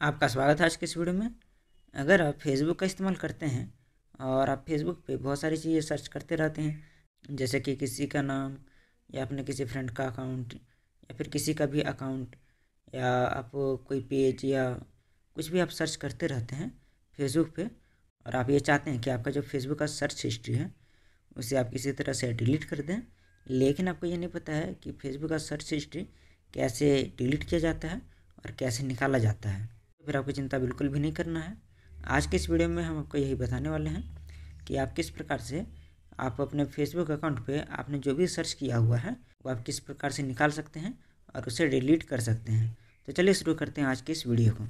आपका स्वागत है आज के इस वीडियो में। अगर आप फेसबुक का इस्तेमाल करते हैं और आप फेसबुक पे बहुत सारी चीज़ें सर्च करते रहते हैं, जैसे कि किसी का नाम या अपने किसी फ्रेंड का अकाउंट या फिर किसी का भी अकाउंट या आप कोई पेज या कुछ भी आप सर्च करते रहते हैं फेसबुक पे और आप ये चाहते हैं कि आपका जो फेसबुक का सर्च हिस्ट्री है, उसे आप किसी तरह से डिलीट कर दें। लेकिन आपको ये नहीं पता है कि फेसबुक का सर्च हिस्ट्री कैसे डिलीट किया जाता है और कैसे निकाला जाता है। फिर आपको चिंता बिल्कुल भी नहीं करना है आज के इस वीडियो में हम आपको यही बताने वाले हैं कि आप किस प्रकार से आप अपने फेसबुक अकाउंट पे आपने जो भी सर्च किया हुआ है वो आप किस प्रकार से निकाल सकते हैं और उसे डिलीट कर सकते हैं। तो चलिए शुरू करते हैं आज की इस वीडियो को।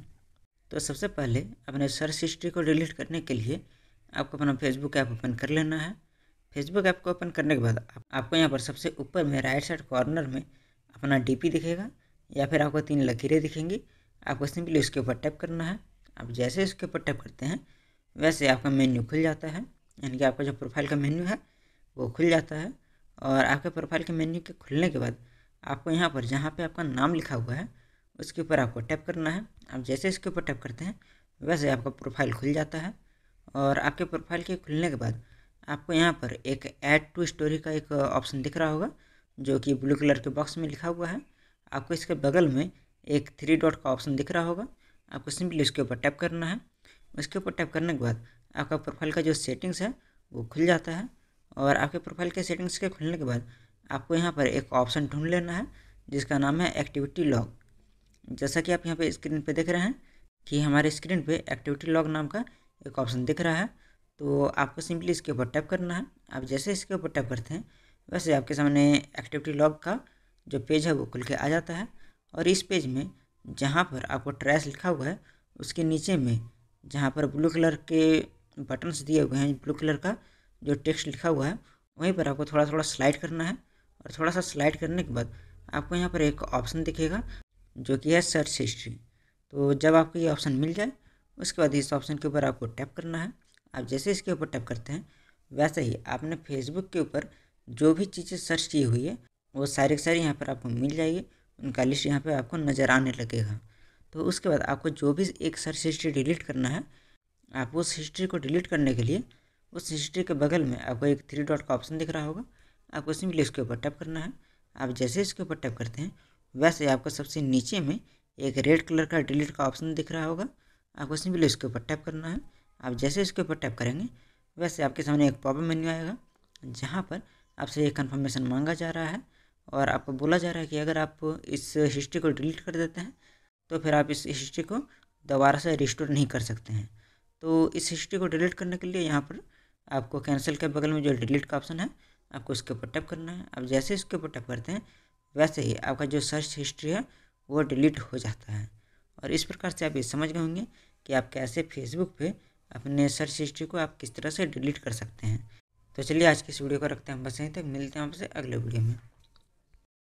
तो सबसे पहले अपने सर्च हिस्ट्री को डिलीट करने के लिए आपको अपना फेसबुक ऐप ओपन कर लेना है। फेसबुक ऐप को ओपन करने के बाद आप, आपको यहाँ पर सबसे ऊपर में राइट साइड कॉर्नर में अपना डीपी दिखेगा या फिर आपको तीन लकीरें दिखेंगी। आपको सिंपली उसके ऊपर टैप करना है। आप जैसे उसके ऊपर टैप करते हैं, वैसे आपका मेन्यू खुल जाता है। यानी कि आपका जो प्रोफ़ाइल का मेन्यू है, वो खुल जाता है। और आपके प्रोफ़ाइल के मेन्यू के खुलने के बाद आपको यहाँ पर जहाँ पे आपका नाम लिखा हुआ है, उसके ऊपर आपको टैप करना है। आप जैसे इसके ऊपर टैप करते हैं, वैसे आपका प्रोफ़ाइल खुल जाता है। और आपके प्रोफ़ाइल के खुलने के बाद आपको यहाँ पर एक ऐड टू स्टोरी का एक ऑप्शन दिख रहा होगा, जो कि ब्लू कलर के बॉक्स में लिखा हुआ है। आपको इसके बगल में एक थ्री डॉट का ऑप्शन दिख रहा होगा। आपको सिंपली उसके ऊपर टैप करना है। उसके ऊपर टैप करने के बाद आपका प्रोफ़ाइल का जो सेटिंग्स है, वो खुल जाता है और आपके प्रोफ़ाइल के सेटिंग्स के खुलने के बाद आपको यहाँ पर एक ऑप्शन ढूंढ लेना है, जिसका नाम है एक्टिविटी लॉग जैसा कि आप यहाँ पे स्क्रीन पे देख रहे हैं कि हमारे स्क्रीन पे एक्टिविटी लॉग नाम का एक ऑप्शन दिख रहा है। तो आपको सिंपली इसके ऊपर टैप करना है। आप जैसे इसके ऊपर टैप करते हैं, वैसे आपके सामने एक्टिविटी लॉग का जो पेज है, वो खुल के आ जाता है। और इस पेज में जहाँ पर आपको ट्रैश लिखा हुआ है, उसके नीचे में जहाँ पर ब्लू कलर के बटन्स दिए हुए हैं, ब्लू कलर का जो टेक्स्ट लिखा हुआ है, वहीं पर आपको थोड़ा थोड़ा स्लाइड करना है। और थोड़ा सा स्लाइड करने के बाद आपको यहाँ पर एक ऑप्शन दिखेगा, जो कि है सर्च हिस्ट्री। तो जब आपको ये ऑप्शन मिल जाए, उसके बाद इस ऑप्शन के ऊपर आपको टैप करना है। आप जैसे इसके ऊपर टैप करते हैं, वैसे ही आपने फेसबुक के ऊपर जो भी चीज़ें सर्च की हुई है, वो सारी सारी यहाँ पर आपको मिल जाएगी। उनका लिस्ट यहाँ पे आपको नज़र आने लगेगा। तो उसके बाद आपको जो भी एक सर्च हिस्ट्री डिलीट करना है, आप उस हिस्ट्री को डिलीट करने के लिए उस हिस्ट्री के बगल में आपको एक थ्री डॉट का ऑप्शन दिख रहा होगा। आपको सिंपली इसके ऊपर टैप करना है। आप जैसे इसके ऊपर टैप करते हैं, वैसे आपको सबसे नीचे में एक रेड कलर का डिलीट का ऑप्शन दिख रहा होगा। आपको सिंपली इसके ऊपर टैप करना है। आप जैसे इसके ऊपर टैप करेंगे, वैसे आपके सामने एक पॉप मेन्यू आएगा, जहाँ पर आपसे एक कन्फर्मेशन मांगा जा रहा है। और आपको बोला जा रहा है कि अगर आप इस हिस्ट्री को डिलीट कर देते हैं तो फिर आप इस हिस्ट्री को दोबारा से रिस्टोर नहीं कर सकते हैं। तो इस हिस्ट्री को डिलीट करने के लिए यहाँ पर आपको कैंसिल के बगल में जो डिलीट का ऑप्शन है, आपको इसके ऊपर टैप करना है। आप जैसे इसके ऊपर टैप करते हैं, वैसे ही आपका जो सर्च हिस्ट्री है, वो डिलीट हो जाता है। और इस प्रकार से आप ये समझ गए होंगे कि आप कैसे फेसबुक पे अपने सर्च हिस्ट्री को आप किस तरह से डिलीट कर सकते हैं। तो चलिए आज की इस वीडियो को रखते हैं। बस यहीं तक, मिलते हैं आपसे अगले वीडियो में।